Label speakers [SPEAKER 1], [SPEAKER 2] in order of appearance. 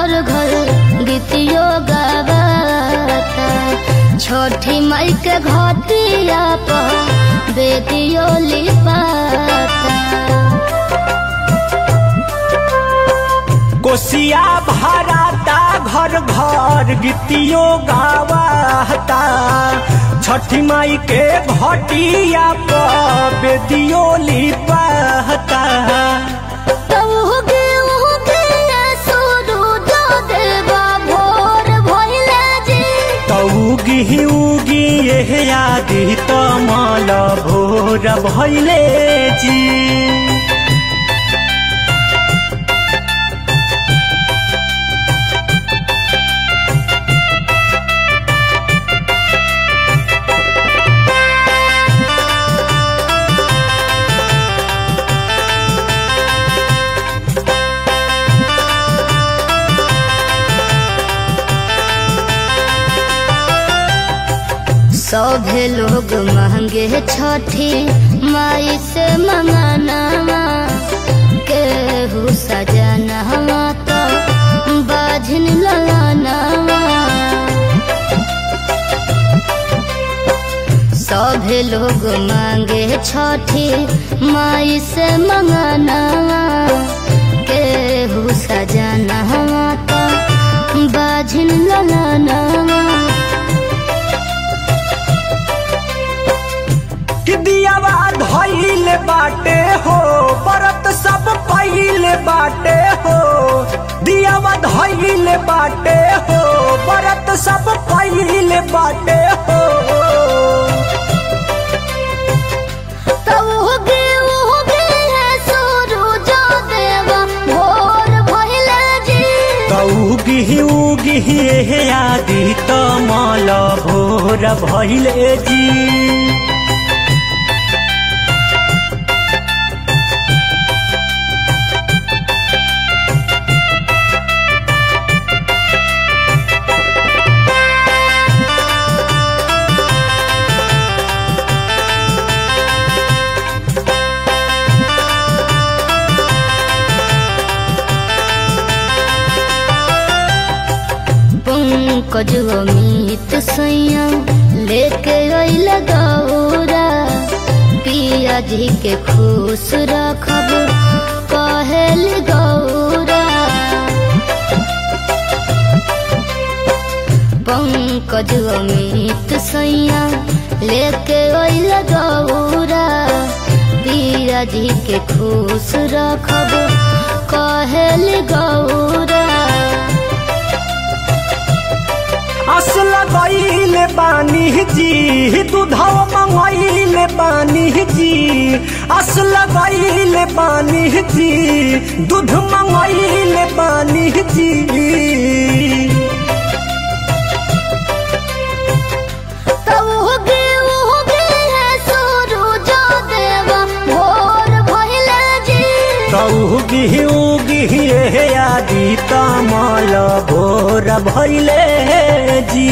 [SPEAKER 1] घर घर गीतियो गावाता छोटी माई के घटिया पर बेदियो लिपाता
[SPEAKER 2] कोसिया भराता घर घर गीतियो गावाता छठी माई के घटिया पर बेदियो लिपाता तौगी उगी यह आदि तमल भोर भैले जी।
[SPEAKER 1] सभे लोग महँगे छठी माई से मंगाना केहू सजनवा तो बाझिन ललाना सभे लोग मांगे छठी माई से मंगाना
[SPEAKER 2] दियावा धइल बाटे हो बरत सब पइल बाटे हो। दियावा धइल बाटे हो बरत सब पइल बाटे हो।
[SPEAKER 1] तब उगे उगे है
[SPEAKER 2] उगी हे आदि तमल भोर भइले जी।
[SPEAKER 1] पंकज अमित सैया लेके अइल गौरा पिया जी के खुश रखब कहल गौरा पंकज अमित सैया लेके अइल गौरा पिया जी के खुश रखब
[SPEAKER 2] बानी जी दूधव मंगैल बानी जी। अस लगैल बानी जी दूध मंगैल बानी जी।
[SPEAKER 1] उगे उगे है सूरज देवा भोर भइले जी।
[SPEAKER 2] तौगी उगी हे आदि तमल भोर भैले जी।